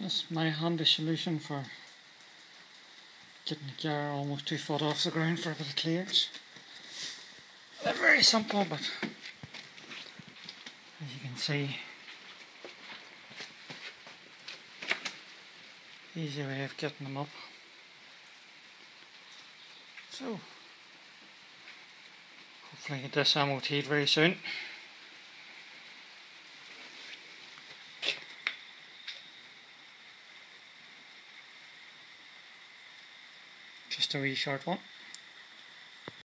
That's my handy solution for getting the car almost two foot off the ground for a bit of clearance. They're very simple but as you can see easy way of getting them up. So hopefully get this MOT very soon. Just a wee short one